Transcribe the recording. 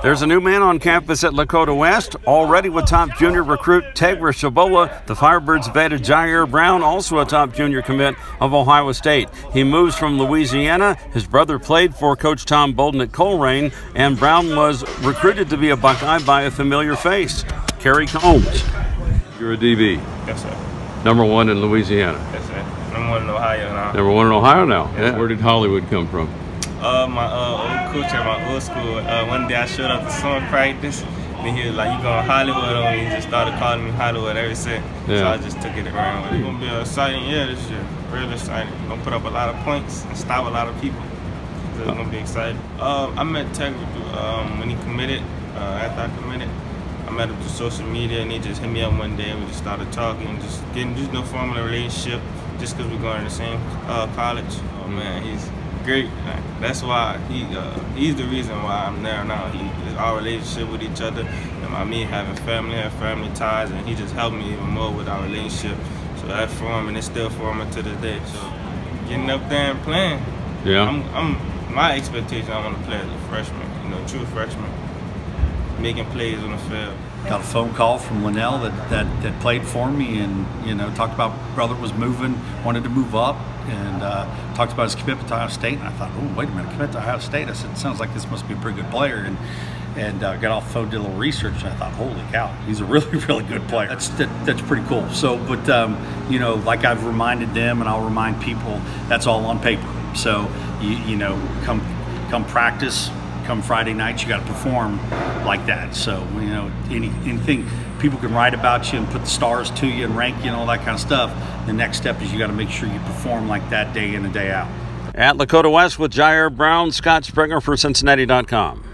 There's a new man on campus at Lakota West, already with top junior recruit Tegra Tshabola. The Firebirds vetted Jyaire Brown, also a top junior commit of Ohio State. He moves from Louisiana. His brother played for Coach Tom Bolden at Colerain, and Brown was recruited to be a Buckeye by a familiar face, Kerry Coombs. You're a DB. Yes, sir. Number one in Louisiana. Yes, sir. Number one in Ohio now. Number one in Ohio now. Yes, Where did Hollywood come from? Uh, my uh, old coach at my old school, uh, one day I showed up to summer practice, and he was like, you going to Hollywood on me? He just started calling me Hollywood ever since. Yeah. So I just took it around. It's going to be an exciting year this year. Real exciting. Going to put up a lot of points and stop a lot of people. So it's going to be exciting. Uh, I met Tegra um, when he committed, uh, after I committed. I met him through social media, and he just hit me up one day, and we just started talking, just getting just no formal relationship, just because we're going to the same uh, college. Oh man, he's great. That's why he uh, he's the reason why I'm there now. He our relationship with each other, and my me having family, have family ties, and he just helped me even more with our relationship. So that formed, and it's still forming to this day. So getting up there and playing. Yeah. I'm, I'm my expectation. I want to play as a freshman, you know, true freshman, making plays on the field. Got a phone call from Linnell that, that, that played for me and, you know, talked about brother was moving, wanted to move up, and uh, talked about his commitment to Ohio State. And I thought, oh, wait a minute, commit to Ohio State? I said, sounds like this must be a pretty good player. And and uh, got off the phone, did a little research, and I thought, holy cow, he's a really, really good player. That's that, that's pretty cool. So, but um, you know, like I've reminded them, and I'll remind people, that's all on paper. So, you, you know, come come practice, come Friday nights, you got to perform like that. So, you know, any anything people can write about you and put the stars to you and rank you and all that kind of stuff. The next step is you got to make sure you perform like that day in and day out. At Lakota West with Jyaire Brown, Scott Springer for Cincinnati.com.